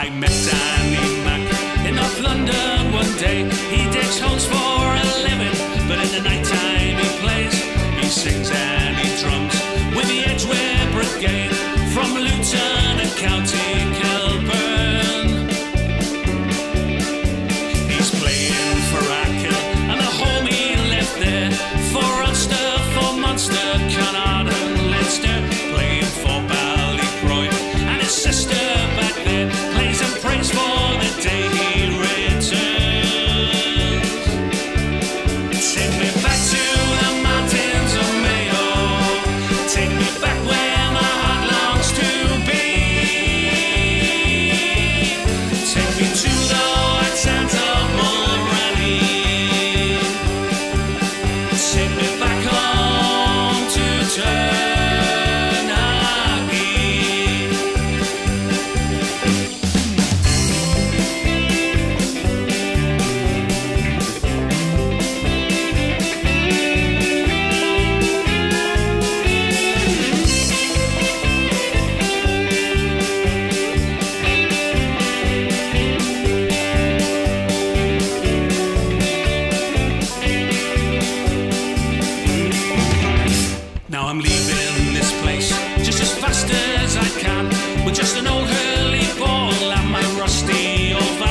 I met Danny Mac in North London one day. He digs holes for Now I'm leaving this place just as fast as I can. With just an old hurley ball and my rusty old.